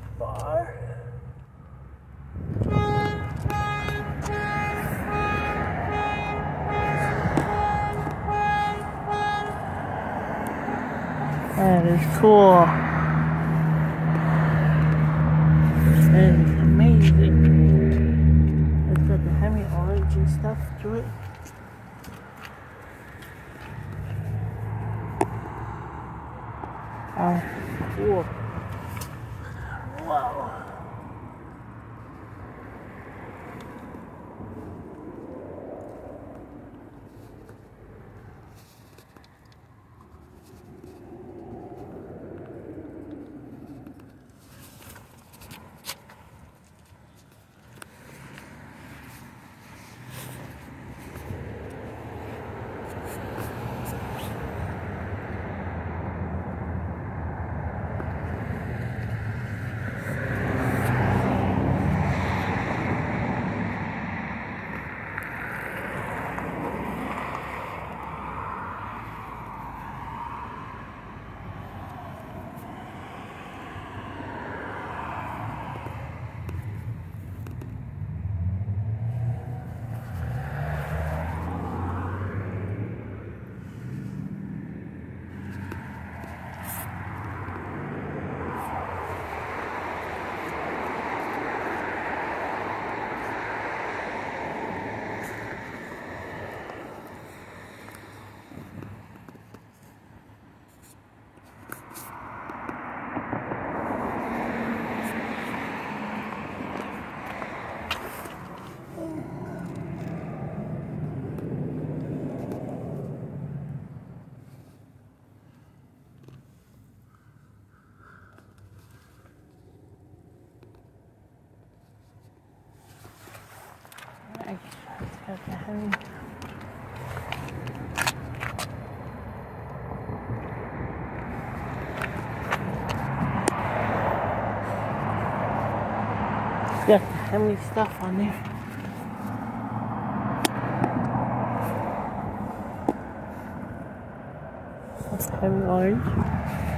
Sidebar. That is cool. That is amazing. It's got the heavy orange and stuff to it. Oh, cool. 哇哇！Got the. Got stuff on there. Heavy orange.